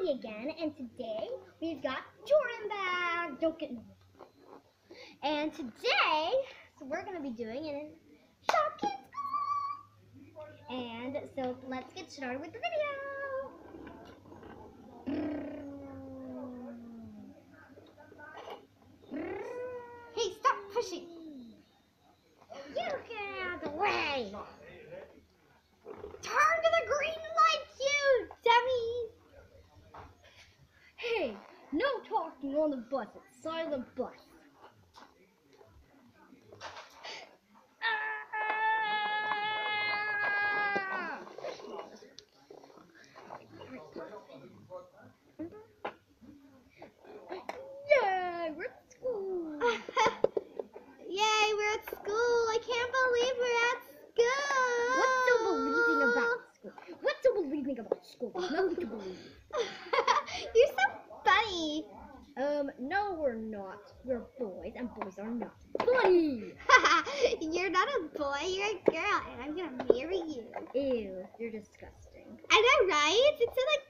Maddie again, and today we've got Jordan back. Don't get nervous. And today, so we're gonna be doing an Shopkins. And so let's get started with the video. Hey, stop pushing. You get out of the way. Turn to the green light, you dummies. Hey, no talking on the bus. It's silent bus. Ah! Yay, we're at school. Yay, we're at school. I can't believe we're at school. What's so believing about school? What's so believing about school? There's nothing to believe. You're so funny. Um, no, we're not. We're boys, and boys are not funny. you're not a boy, you're a girl, and I'm gonna marry you. Ew, you're disgusting. I know, right? It's so like,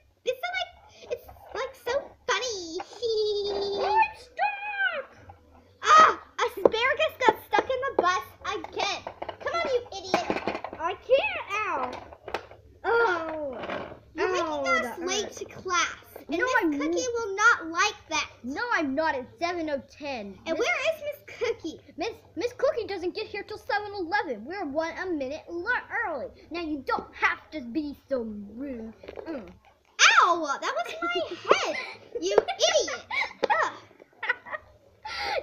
10. And Ms. where is Miss Cookie? Miss Miss Cookie doesn't get here till 7-Eleven. We're one a minute early. Now you don't have to be so rude. Mm. Ow! That was my head, you idiot!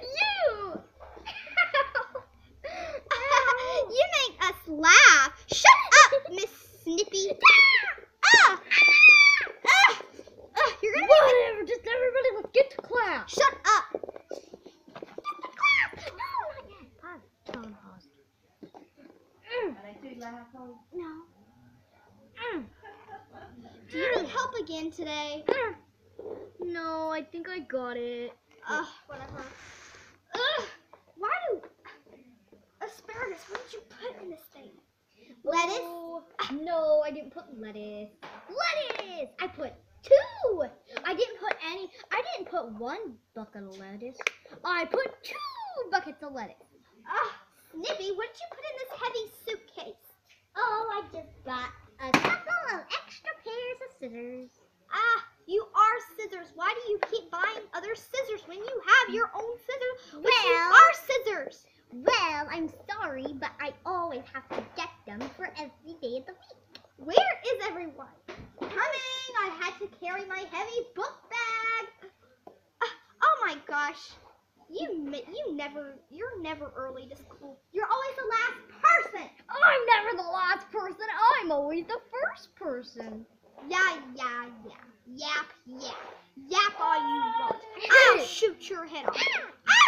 You! Ow. You make us laugh. Do you need help again today? No, I think I got it. Ugh, whatever. Ugh. Why do asparagus? What did you put in this thing? Lettuce? Oh, no, I didn't put lettuce. Lettuce! I put two! I didn't put any. I didn't put one bucket of lettuce. I put two buckets of lettuce. Ah, Snippy, what did you put in this heavy suitcase? Oh, I just got a couple of extra of scissors. Ah, you are scissors. Why do you keep buying other scissors when you have your own scissors? But you are scissors. Well, I'm sorry, but I always have to get them for every day of the week. Where is everyone? Coming. I had to carry my heavy book bag. Ah, oh my gosh. You you never you're never early to school. You're always the last person. I'm never the last person. I'm always the first person. Yeah, yeah, yeah. Yap, yap. Yap all you want. I'll shoot your head off.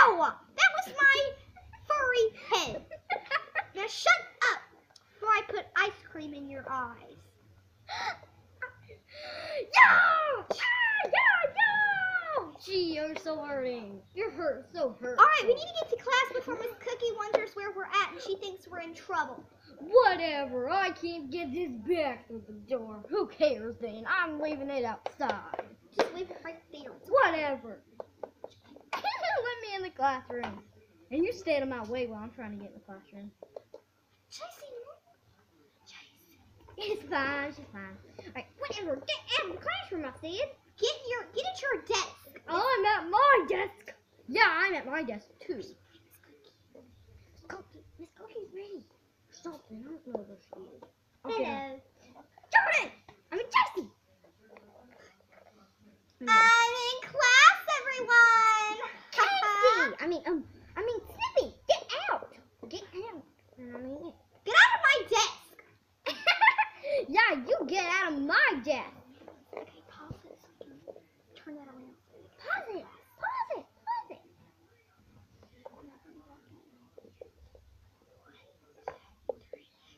Ow! That was my furry head. Now shut up before I put ice cream in your eyes. Yeah! Ah, yeah! Yeah! Gee, you're so hurting. You're hurt, so hurt. All right, we need to get to class before Miss Cookie wonders where we're at and she thinks we're in trouble. Whatever. I can't get this back through the door. Who cares then? I'm leaving it outside. Just leave it right there. Whatever. Let me in the classroom. And you stay out of my way while I'm trying to get in the classroom. Chasing. It's fine. She's fine. Alright, whatever. Get out of the classroom, I said. Get your get at your desk. Oh, I'm at my desk. Yeah, I'm at my desk too. Miss Cookie, Miss Cookie's ready. Something. I don't know where she is. I'll. Hello. Jordan! I'm in Jessie! I'm in class, everyone. Casey! I mean, um, I mean, Snippy, get out! Get out. I mean, Get out of my desk. yeah, you get out of my desk. Okay, pause this. Turn that around. Pause it. Pause it. Pause it.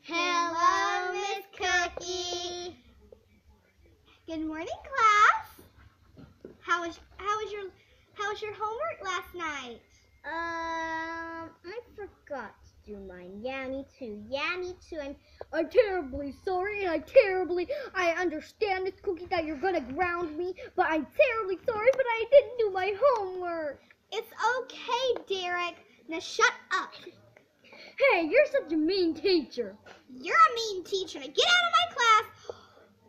Hello, Miss Cookie. Good morning, class. How was how was your how was your homework last night? Um, I forgot. To do mine. Yeah, me too. Yeah, me too. I'm I'm terribly sorry, and I terribly I understand, Miss Cookie, that you're gonna ground me, but I'm terribly sorry, but I didn't do my homework. It's okay, Derek. Now shut up. Hey, you're such a mean teacher. You're a mean teacher. Get out of my class.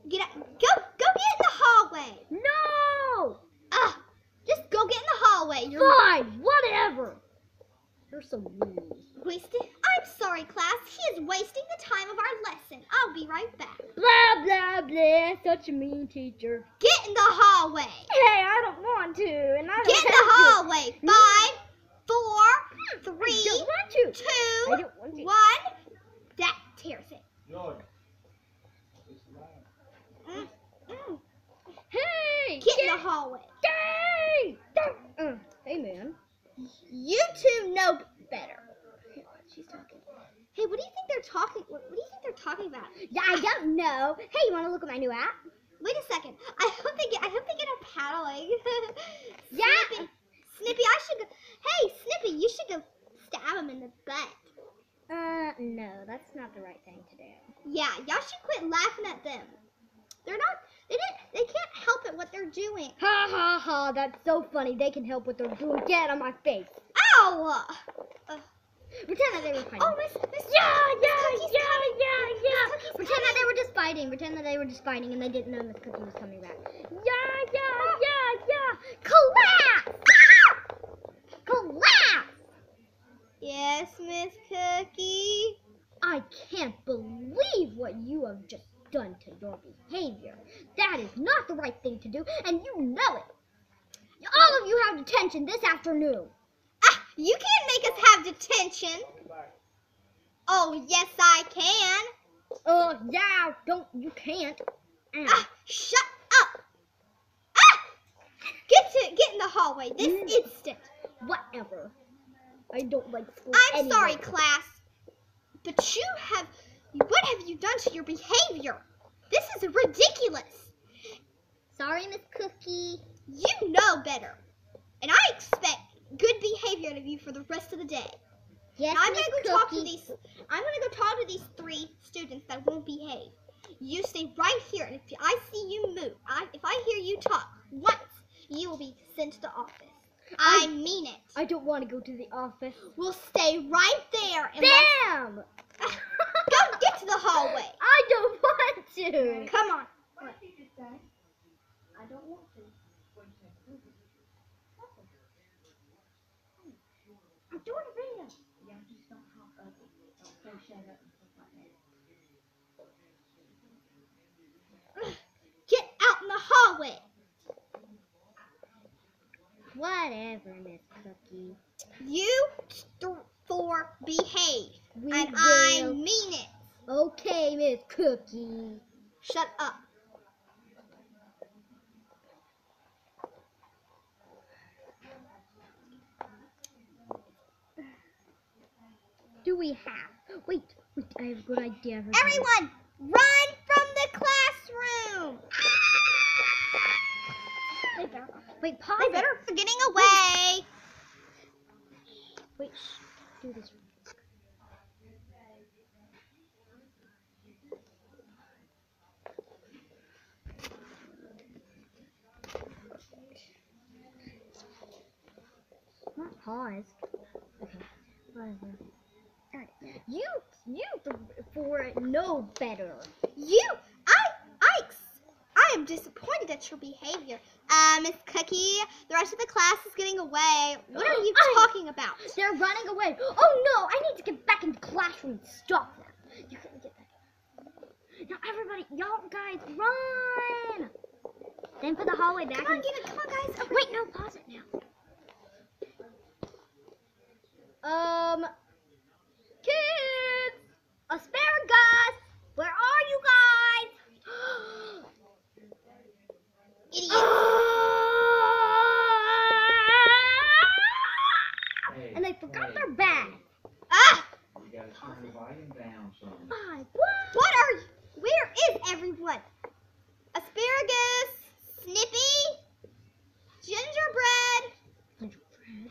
Get out. Go go get in the hallway. No! Ugh. Just go get in the hallway. You're Fine, whatever. You're so mean. wasting. I'm sorry, class. He is wasting the time of our lesson. I'll be right back. Blah blah blah. Such a mean teacher. Get in the hallway. Hey, I don't want to, and I don't Get in the have to. hallway. Hmm. Five, four, I don't want to. I don't want to. one. That tears it. George. It's loud. Mm, mm. Hey, Get in the hallway. Hey, uh, hey, man. You two know better. She's talking. Hey, what do you think they're talking? What, what do you think they're talking about? Yeah, I don't know. Hey, you want to look at my new app? Wait a second. I hope they get. I hope they get a paddling. Yeah. Snippy, Snippy, I should go. Hey, Snippy, you should go stab him in the butt. Uh, no, that's not the right thing to do. Yeah, y'all should quit laughing at them. They're not. They didn't. They can't help it what they're doing. Ha ha ha! That's so funny. They can help what they're doing. Get on my face. Ow! Pretend that they were fighting. Oh, Miss Miss. yeah, yeah, yeah, coming. yeah, yeah. Pretend that they were just fighting. Pretend that they were just fighting and they didn't know Miss Cookie was coming back. Yeah, Yes, Miss Cookie. I can't believe what you have just done to your behavior. That is not the right thing to do, and you know it. All of you have detention this afternoon. Ah, you can't make us have detention. Oh, yes, I can. Uh, yeah, don't, you can't. Mm. Ah, shut up. Ah! Get to get in the hallway this Mm. instant. I don't like school I'm anyway. sorry, class, but you have. What have you done to your behavior? This is ridiculous. Sorry, Miss Cookie. You know better, and I expect good behavior out of you for the rest of the day. Yes, Now I'm gonna go talk to these. I'm gonna go talk to these three students that won't behave. You stay right here, and if I see you move, I, if I hear you talk once, you will be sent to the office. I, I- mean it. I don't want to go to the office. We'll stay right there and Bam! go get to the hallway. I don't want to. Come on. I don't want to. I'm doing a video. Get out in the hallway. Whatever, Miss Cookie. You four behave. We and I mean it. Okay, Miss Cookie. Shut up. Do we have? Wait, wait. I have a good idea. Everyone, run from the classroom. They better. Wait, pause. They better for getting away. Wait, shh. Do this. Not pause. Okay. Whatever. You, you for no better. You, I, I, ex- Disappointed at your behavior. Uh, Miss Cookie, the rest of the class is getting away. What are you I- talking about? They're running away. Oh no! I need to get back into the classroom and stop them. You can get back. Now everybody, y'all guys, run! Then for the hallway back. Come on, get it. Come on, guys. Over Wait, no, pause it now. Um, down what? what are you? Where is everyone? Asparagus, Snippy, gingerbread. Gingerbread.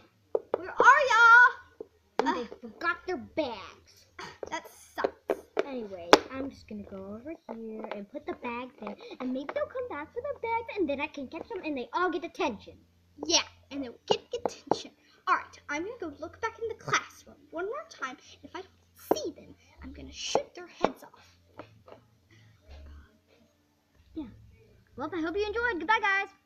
Where are y'all? Oh, they forgot their bags. That sucks. Anyway, I'm just gonna go over here and put the bags there, and maybe they'll come back for the bags, and then I can catch them, and they all get attention. Yeah, and they'll get attention. All right, I'm gonna go look back in the classroom one more time. If I see them. I'm going to shoot their heads off. Yeah. Well, I hope you enjoyed. Goodbye, guys.